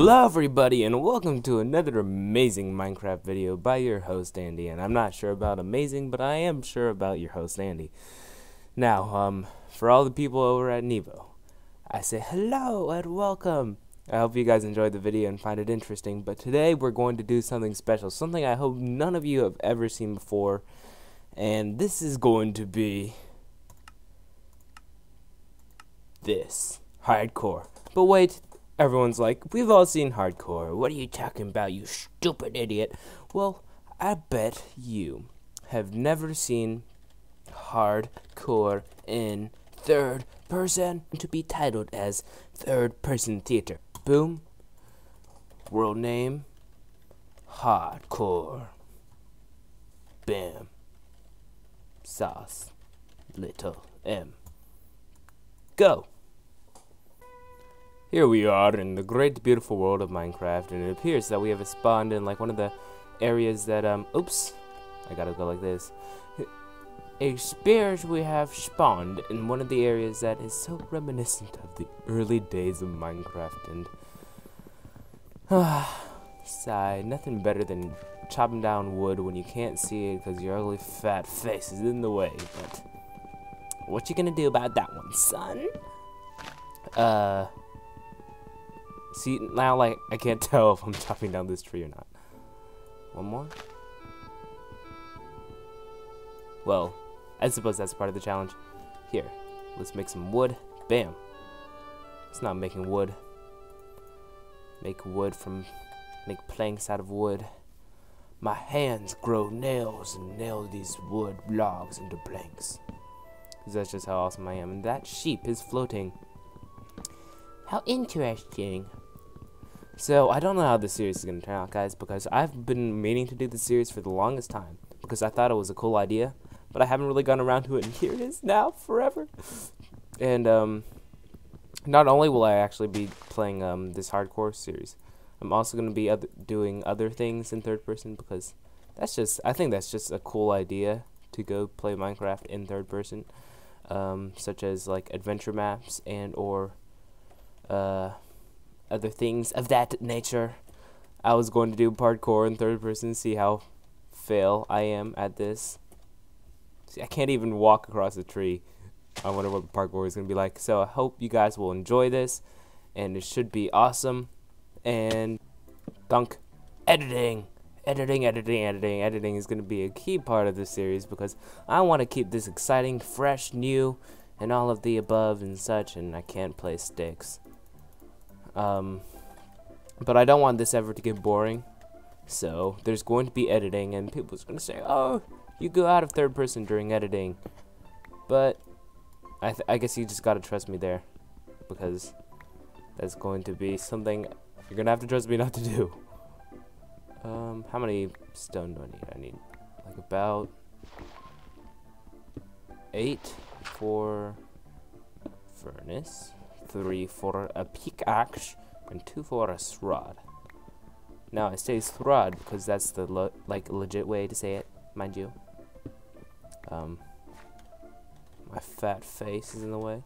Hello everybody and welcome to another amazing Minecraft video by your host Andy and I'm not sure about amazing but I am sure about your host Andy. Now, um, for all the people over at Nevo, I say hello and welcome. I hope you guys enjoyed the video and find it interesting but today we're going to do something special, something I hope none of you have ever seen before and this is going to be this, hardcore. But wait, everyone's like, we've all seen hardcore. What are you talking about, you stupid idiot? Well, I bet you have never seen hardcore in third person to be titled as third person theater. Boom. World name hardcore. Bam. Sauce. Little M. Go. Here we are in the great beautiful world of Minecraft and it appears that we have spawned in like one of the areas that um oops I gotta go like this. It appears we have spawned in one of the areas that is so reminiscent of the early days of Minecraft and ah sigh nothing better than chopping down wood when you can't see it because your ugly fat face is in the way but what you gonna do about that one son? Uh See, now, like, I can't tell if I'm chopping down this tree or not. One more? Well, I suppose that's part of the challenge. Here, let's make some wood. Bam. It's not making wood. Make wood from... Make planks out of wood. My hands grow nails and nail these wood logs into planks. Because that's just how awesome I am. And that sheep is floating. How interesting. So, I don't know how this series is going to turn out, guys, because I've been meaning to do this series for the longest time, because I thought it was a cool idea, but I haven't really gone around to it, and here it is now, forever. And, um, not only will I actually be playing, um, this hardcore series, I'm also going to be other doing other things in third person, because that's just, I think that's just a cool idea, to go play Minecraft in third person, um, such as, like, adventure maps, and, or, uh other things of that nature. I was going to do parkour in third person, see how fail I am at this. See, I can't even walk across a tree. I wonder what parkour is going to be like. So I hope you guys will enjoy this, and it should be awesome. And dunk editing. Editing, editing, editing, editing is going to be a key part of this series because I want to keep this exciting, fresh, new, and all of the above and such, and I can't play sticks. Um, but I don't want this ever to get boring. So there's going to be editing, and people's going to say, "Oh, you go out of third person during editing." But I, I guess you just gotta trust me there, because that's going to be something you're gonna have to trust me not to do. Um, how many stone do I need? I need like about eight for furnace three for a pickaxe, and two for a rod. Now I say throd because that's the lo like legit way to say it, mind you. Um, my fat face is in the way.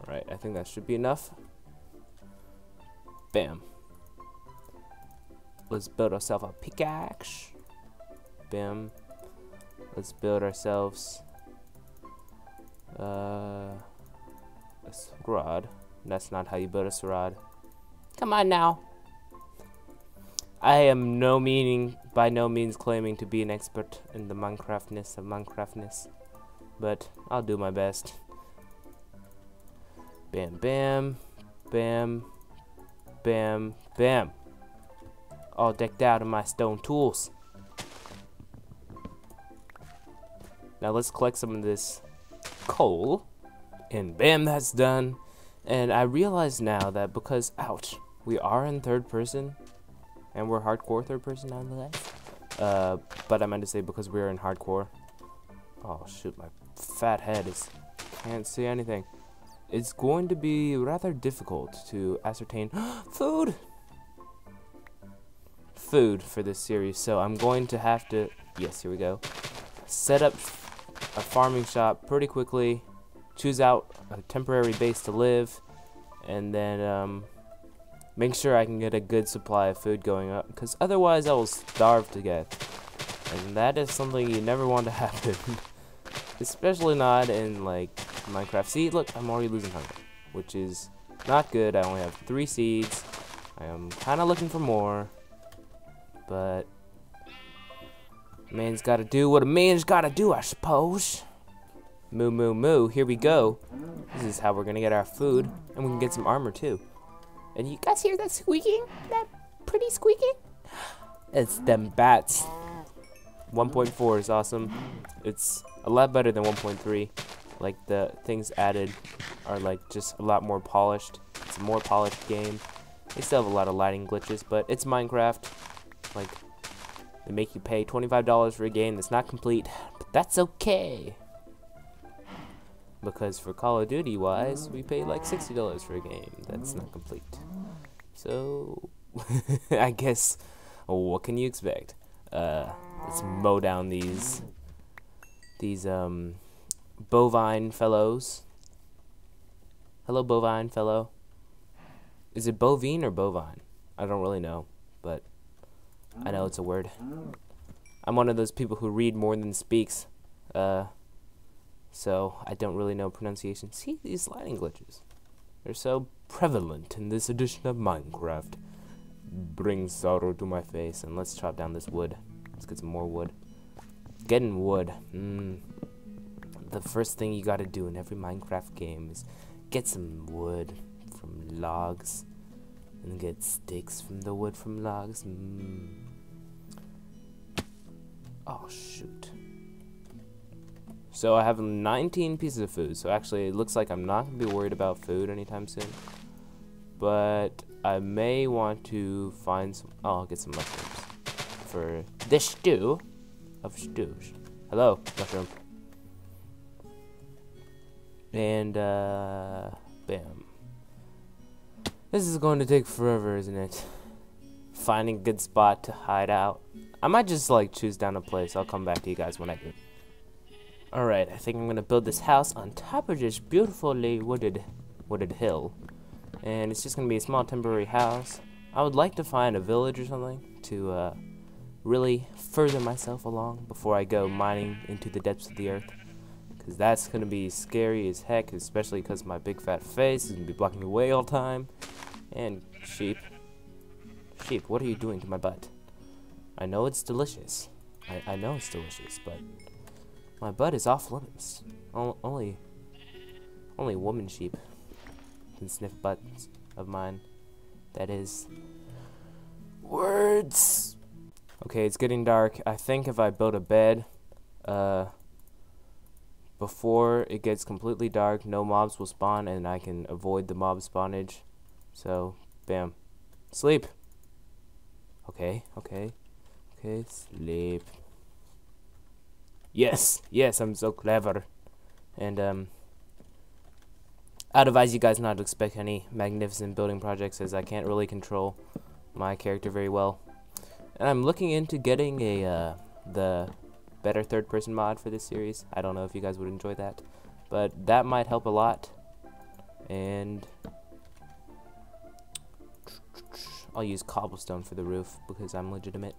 Alright, I think that should be enough. Bam. Let's build ourselves a pickaxe. Bam. Let's build ourselves uh a. That's not how you build a rod. Come on now. I am no meaning, by no means claiming to be an expert in the Minecraftness of Minecraftness, but I'll do my best. Bam, bam, bam, bam, bam. All decked out in my stone tools. Now let's collect some of this coal. And bam, that's done. And I realize now that because, ouch, we are in third person, and we're hardcore third person nonetheless. Uh, but I meant to say because we're in hardcore. Oh shoot, my fat head is can't see anything. It's going to be rather difficult to ascertain food. Food for this series, so I'm going to have to. Yes, here we go. Set up a farming shop pretty quickly choose out a temporary base to live, and then um, make sure I can get a good supply of food going up, because otherwise I will starve to death. And that is something you never want to happen. Especially not in, like, Minecraft. See, look, I'm already losing hunger, which is not good. I only have three seeds. I am kind of looking for more, but man's got to do what a man's got to do, I suppose. Moo, moo, moo. Here we go. This is how we're to get our food, and we can get some armor, too. And you guys hear that squeaking? That pretty squeaking? It's them bats. 1.4 is awesome. It's a lot better than 1.3. Like, the things added are, like, just a lot more polished. It's a more polished game. They still have a lot of lighting glitches, but it's Minecraft. Like, they make you pay $25 for a game that's not complete, but that's okay. Because for Call of Duty wise, we pay like $60 for a game that's not complete. So, I guess, what can you expect? Uh, let's mow down these, these, um, bovine fellows. Hello, bovine fellow. Is it bovine or bovine? I don't really know, but I know it's a word. I'm one of those people who read more than speaks, uh, so I don't really know pronunciation. See, these lighting glitches. They're so prevalent in this edition of Minecraft. Bring sorrow to my face, and let's chop down this wood. Let's get some more wood. Getting wood. Mm. The first thing you gotta do in every Minecraft game is get some wood from logs and get sticks from the wood from logs. Mm. Oh, shoot. So I have 19 pieces of food. So actually, it looks like I'm not going to be worried about food anytime soon. But I may want to find some... Oh, I'll get some mushrooms. For this stew of stews. Hello, mushroom. And, uh... Bam. This is going to take forever, isn't it? Finding a good spot to hide out. I might just, like, choose down a place. I'll come back to you guys when I do. Alright, I think I'm to build this house on top of this beautifully wooded, wooded hill. And it's just to be a small temporary house. I would like to find a village or something to, uh, really further myself along before I go mining into the depths of the earth. Because that's to be scary as heck, especially because my big fat face is to be blocking the way all the time. And sheep. Sheep, what are you doing to my butt? I know it's delicious. I, I know it's delicious, but my butt is off limits. Only, only woman sheep can sniff butts of mine. That is words. Okay, it's getting dark. I think if I build a bed, uh, before it gets completely dark, no mobs will spawn, and I can avoid the mob spawnage. So, bam. Sleep. Okay, okay, okay, sleep. Yes, yes, I'm so clever. And, um, I'd advise you guys not to expect any magnificent building projects as I can't really control my character very well. And I'm looking into getting a, uh, the better third person mod for this series. I don't know if you guys would enjoy that, but that might help a lot. And I'll use cobblestone for the roof because I'm legitimate.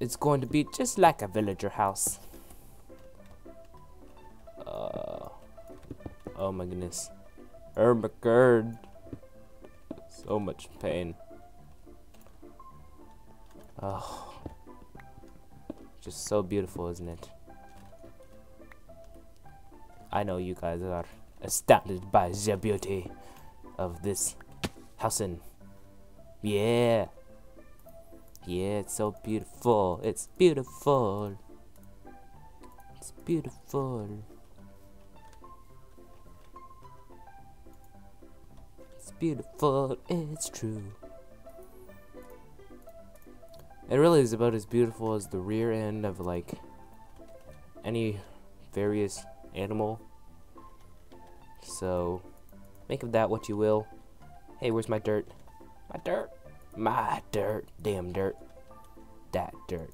It's going to be just like a villager house. Uh, oh my goodness. God. So much pain. Oh. Just so beautiful, isn't it? I know you guys are astounded by the beauty of this housein. Yeah. Yeah, it's so beautiful. It's beautiful. It's beautiful. It's beautiful. It's true. It really is about as beautiful as the rear end of like any various animal. So make of that what you will. Hey, where's my dirt? My dirt. My dirt. Damn dirt. That dirt.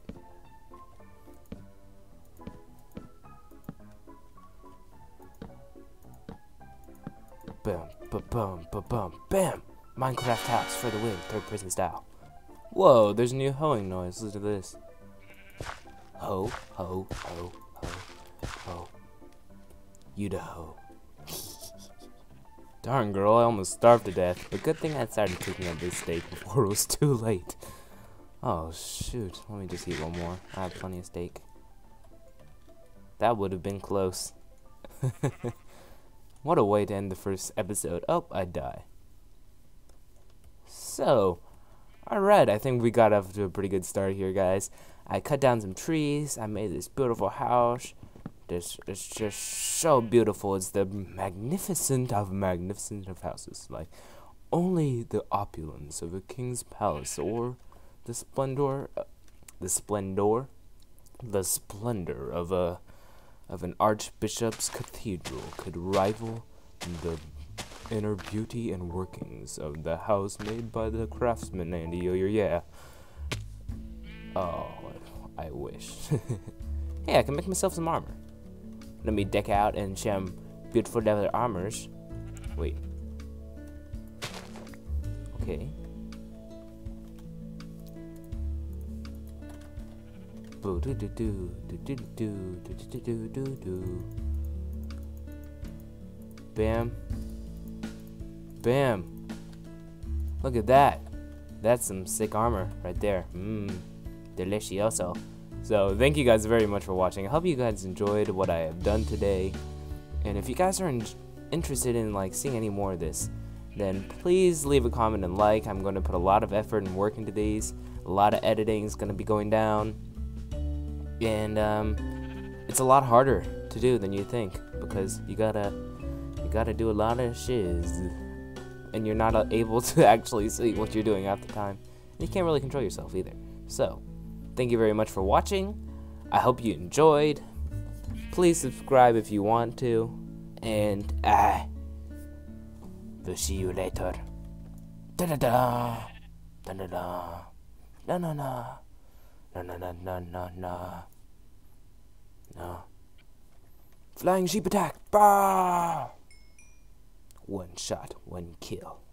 Boom, Ba-bum, ba-bum, bam! Minecraft house for the win, third person style. Whoa, there's a new hoeing noise. Listen to this. Ho, ho, ho, ho, ho. You the hoe. Darn girl, I almost starved to death. But good thing I started cooking up this steak before it was too late. Oh shoot, let me just eat one more. I have plenty of steak. That would have been close. what a way to end the first episode. Oh, I die. So, alright, I think we got off to a pretty good start here, guys. I cut down some trees, I made this beautiful house. This it's just so beautiful. It's the magnificent of magnificent of houses. Like, only the opulence of a king's palace or the splendor, uh, the splendor, the splendor of a of an archbishop's cathedral could rival the inner beauty and workings of the house made by the craftsman Andy Oyer. Yeah. Oh, I wish. hey, I can make myself some armor. Let me deck out in some beautiful leather armors. Wait. Okay. Bam. Bam. Look at that. That's some sick armor right there. Mmm. Delicioso. So thank you guys very much for watching. I hope you guys enjoyed what I have done today. And if you guys are in interested in like seeing any more of this, then please leave a comment and like. I'm going to put a lot of effort and work into these. A lot of editing is going to be going down and um, it's a lot harder to do than you think because you gotta you gotta do a lot of shiz and you're not able to actually see what you're doing at the time you can't really control yourself either so Thank you very much for watching. I hope you enjoyed. Please subscribe if you want to. And ah, I will see you later. Da da da. Da da da. Na na na. Na na na na na na. No. Flying sheep attack. Bah! One shot, one kill.